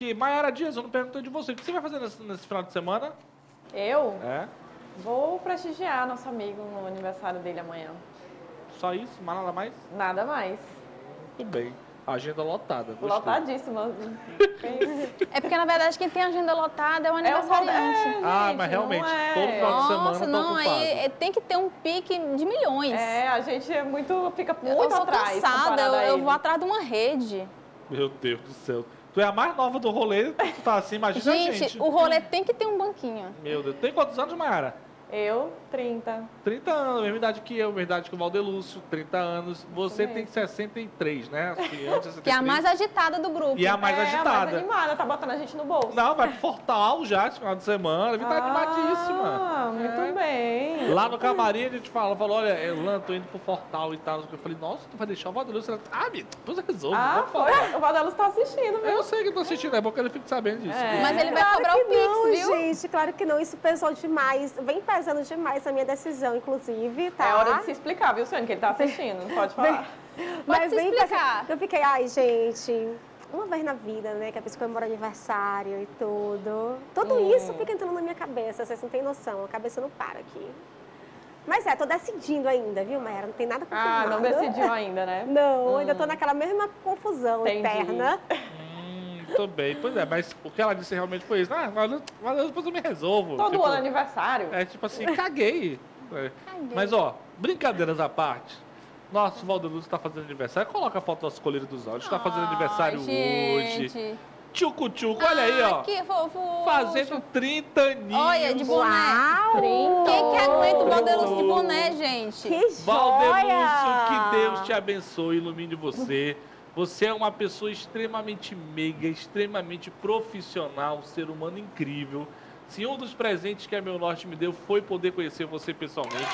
Que Mayara Dias, eu não perguntei de você. O que você vai fazer nesse, nesse final de semana? Eu É? vou prestigiar nosso amigo no aniversário dele amanhã. Só isso? Mas nada mais? Nada mais. Tudo bem. Agenda lotada. gostei. Lotadíssima. É porque, na verdade, quem tem agenda lotada é o É aniversariante. é, Ah, mas realmente, é. todo final de semana Nossa, não, ocupado. aí é- tem que ter um pique de milhões. É, a gente é muito. fica eu muito sou atrás. cansada, eu, eu vou atrás de uma rede. Meu Deus do céu. Tu é a mais nova do rolê, tu tá assim, imagina a Gente, gente. o rolê tem que ter um banquinho. Meu Deus. Tem quantos anos, Mayara? Eu, 30. 30 anos, mesma idade que eu, mesma idade que o Valdelúcio, 30 anos. Você tem 63, né? Que é a 63. mais agitada do grupo. E a mais é, a mais agitada. animada, tá botando a gente no bolso. Não, vai pro Fortal já, esse final de semana. Vem tá animadíssima. Ah, muito É. bem. Lá no camarim a gente fala, falou, olha, Elan, tô indo pro Fortal e tal. Eu falei, nossa, tu vai deixar o Valdelúcio? Ela, Ah, amigo, depois eu resolvo. Ah, foi? O Valdelos tá assistindo, viu? Eu sei que tô assistindo, é bom que ele fique sabendo disso. É. Mas ele vai Claro cobrar que o Pix, não, viu? gente, claro que não. Isso pesou demais. Vem pesando demais a minha decisão, inclusive, tá? É hora de se explicar, viu, Suane? Que ele tá assistindo, não pode falar. Pode se vem explicar. pesando. Eu fiquei, ai, gente, uma vez na vida, né, que a pessoa comemora aniversário e tudo. Tudo Hum. isso fica entrando na minha cabeça, vocês não têm noção. A cabeça não para aqui. Mas é, tô decidindo ainda, viu, Mayara? Não tem nada Ah, confirmado. não decidiu ainda, né? Não, ainda tô naquela mesma confusão Entendi. interna. Bem. Pois é, mas o que ela disse realmente foi isso. Ah, mas, mas depois eu me resolvo. Todo Tipo, ano é aniversário. É tipo assim, caguei. É. Caguei. Mas ó, brincadeiras à parte. Nosso Valdelúcio tá fazendo aniversário. Coloca a foto do nosso colírio dos olhos. Tá fazendo aniversário hoje. gente. Tchucu tchucu, olha aí, ó. Que fofo. Fazendo 30 aninhos. Olha, de boné. Uau! Quem que aguenta o Valdelúcio de boné, gente? Que Valdelúcio, joia! que Deus te abençoe ilumine você. Você é uma pessoa extremamente meiga, extremamente profissional, um ser humano incrível. Se um dos presentes que a Meu Norte me deu foi poder conhecer você pessoalmente,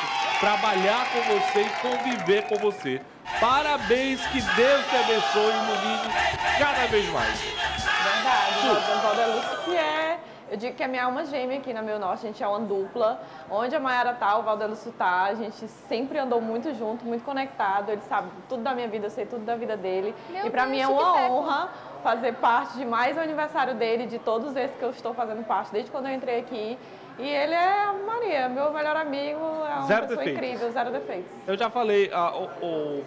trabalhar com você e conviver com você. Parabéns, que Deus te abençoe e ilumine cada vez mais. Verdade, o Valdelúcio que é. Eu digo que é minha alma gêmea aqui na Meu Norte, a gente é uma dupla. Onde a Mayara tá, o Valdelúcio tá. A gente sempre andou muito junto, muito conectado. Ele sabe tudo da minha vida, eu sei tudo da vida dele. Meu e pra Deus, mim é uma honra fazer parte de mais um aniversário dele, de todos esses que eu estou fazendo parte desde quando eu entrei aqui. E ele é a Maria, meu melhor amigo, é uma Zero pessoa defeitos. incrível, zero defeitos. Eu já falei, ah, o- o-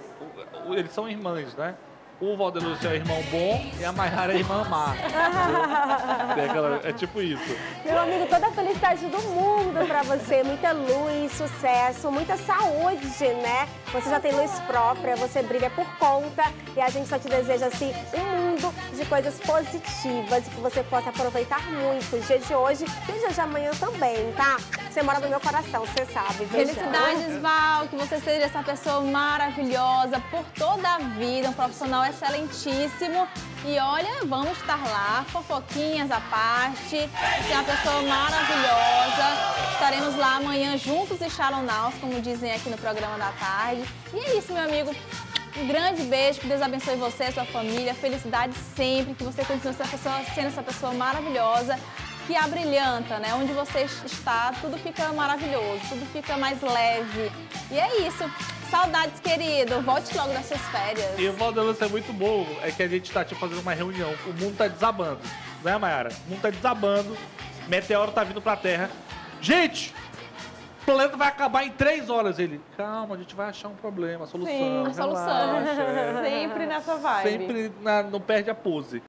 o- eles são irmãs, né? O Valdelúcio é irmão bom e a Mayara é irmã má. É tipo isso. Meu amigo, toda a felicidade do mundo pra você. Muita luz, sucesso, muita saúde, né? Você já tem luz própria, você brilha por conta. E a gente só te deseja, assim, um mundo de coisas positivas e que você possa aproveitar muito o dia de hoje e o dia de amanhã também, tá? Você mora no meu coração, você sabe. Beijão. Felicidades, Val, que você seja essa pessoa maravilhosa por toda a vida, um profissional excelentíssimo. E olha, vamos estar lá, fofoquinhas à parte. Você é uma pessoa maravilhosa. Estaremos lá amanhã juntos e Naus, como dizem aqui no programa da tarde. E é isso, meu amigo. Um grande beijo, que Deus abençoe você sua família. Felicidade sempre, que você continue essa pessoa, sendo essa pessoa maravilhosa, que abrilhanta, né? Onde você está, tudo fica maravilhoso, tudo fica mais leve. E é isso. Saudades, querido. Volte logo das suas férias. E o Valdelúcio é muito bom, é que a gente tá tipo, fazendo uma reunião. O mundo tá desabando, né, Mayara? O mundo tá desabando, meteoro tá vindo pra Terra. Gente! O planeta vai acabar em três horas. Ele, calma, a gente vai achar um problema, a solução. Sim, a solução. relaxa, é. Sempre nessa vibe. Sempre na- não perde a pose.